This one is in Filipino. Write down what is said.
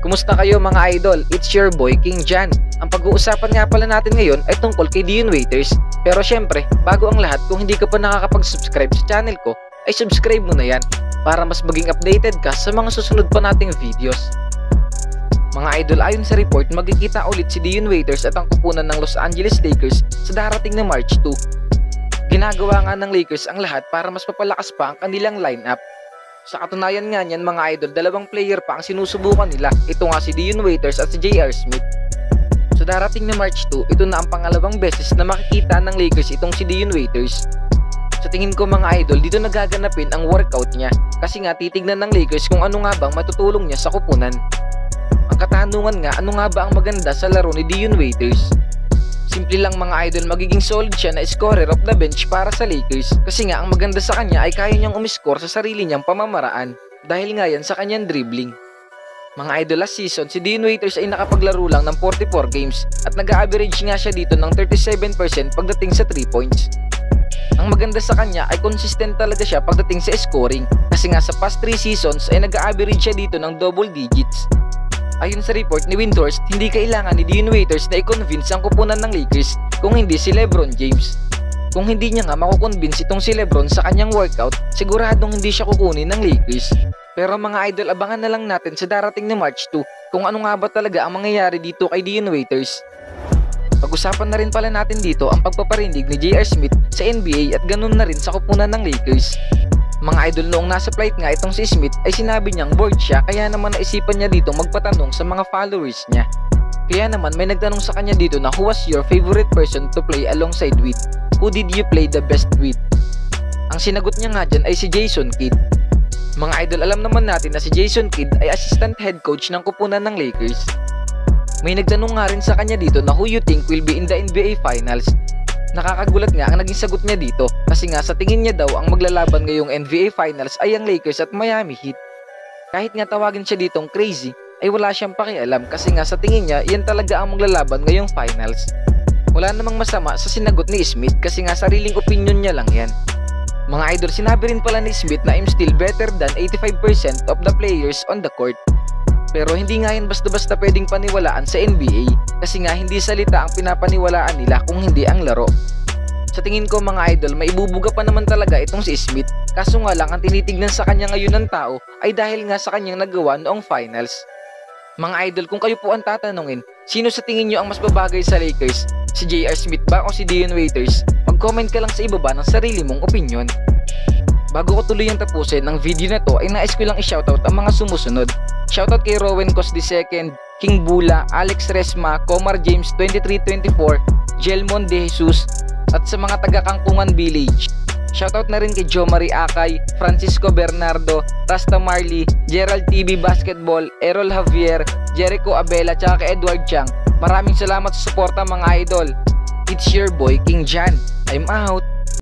Kumusta kayo mga idol? It's your boy King Jan. Ang pag-uusapan nga pala natin ngayon ay tungkol kay Dion Waiters. Pero syempre, bago ang lahat, kung hindi ka pa nakakapag-subscribe sa channel ko, ay subscribe mo na yan para mas maging updated ka sa mga susunod pa nating videos. Mga idol, ayon sa report, magkikita ulit si Dion Waiters at ang kupunan ng Los Angeles Lakers sa darating na March 2. Ginagawa nga ng Lakers ang lahat para mas papalakas pa ang kanilang lineup sa katunayan nga niyan mga idol, dalawang player pa ang sinusubukan nila. Ito nga si Dion Waiters at si J.R. Smith. Sa darating na March 2, ito na ang pangalawang beses na makikita ng Lakers itong si Dion Waiters. Sa tingin ko mga idol, dito nagaganapin ang workout niya kasi nga titignan ng Lakers kung ano nga bang matutulong niya sa kupunan. Ang katanungan nga, ano nga ba ang maganda sa laro ni Dion Waiters? Simple lang mga idol, magiging solid siya na scorer of the bench para sa Lakers kasi nga ang maganda sa kanya ay kaya niyang umiscore sa sarili niyang pamamaraan dahil nga yan sa kanyang dribbling. Mga idol last season, si Dean Waiters ay nakapaglaro lang ng 44 games at nag-average nga siya dito ng 37% pagdating sa 3 points. Ang maganda sa kanya ay consistent talaga siya pagdating sa scoring kasi nga sa past 3 seasons ay nag-average siya dito ng double digits Ayon sa report ni Windhorst, hindi kailangan ni Dean Waiters na i-convince ang kupunan ng Lakers kung hindi si Lebron James. Kung hindi niya nga makukonvince itong si Lebron sa kanyang workout, siguradong hindi siya kukunin ng Lakers. Pero mga idol, abangan na lang natin sa darating na March 2 kung ano nga ba talaga ang mangyayari dito kay Dean Waiters. Pag-usapan na rin pala natin dito ang pagpaparindig ni J.R. Smith sa NBA at ganun na rin sa kupunan ng Lakers. Mga idol noong nasa flight nga itong si Smith ay sinabi niyang bored siya kaya naman naisipan niya dito magpatanong sa mga followers niya. Kaya naman may nagtanong sa kanya dito na who was your favorite person to play alongside with? Who did you play the best with? Ang sinagot niya nga dyan ay si Jason Kidd. Mga idol alam naman natin na si Jason Kidd ay assistant head coach ng kupunan ng Lakers. May nagtanong nga rin sa kanya dito na who you think will be in the NBA Finals Nakakagulat nga ang naging sagot niya dito kasi nga sa tingin niya daw ang maglalaban ngayong NBA Finals ay ang Lakers at Miami Heat. Kahit nga tawagin siya ditong crazy, ay wala siyang pakialam kasi nga sa tingin niya yan talaga ang maglalaban ngayong finals. Wala namang masama sa sinagot ni Smith kasi nga sariling opinion niya lang yan. Mga idol, sinabi rin pala ni Smith na I'm still better than 85% of the players on the court. Pero hindi nga yan basta-basta pwedeng paniwalaan sa NBA kasi nga hindi salita ang pinapaniwalaan nila kung hindi ang laro. Sa tingin ko mga idol, may ibubuga pa naman talaga itong si Smith kaso nga lang ang tinitignan sa kanya ngayon ng tao ay dahil nga sa kanyang nagawa noong finals. Mga idol, kung kayo po ang tatanungin, sino sa tingin nyo ang mas babagay sa Lakers? Si J.R. Smith ba o si Dion Waiters? Mag-comment ka lang sa ibaba ng sarili mong opinion. Bago ko tuloy yung tapusin ang video na to ay nais ko lang i-shoutout ang mga sumusunod. Shoutout kay Rowan Cos II, King Bula, Alex Resma, Comar James 2324, Jelmon De Jesus, at sa mga taga-Kangkungan Village. Shoutout na rin kay Jo Marie Akay, Francisco Bernardo, Rasta Marley, Gerald TV Basketball, Errol Javier, Jericho Abela, tsaka kay Edward Chang. Maraming salamat sa suporta mga idol. It's your boy King Jan. I'm out.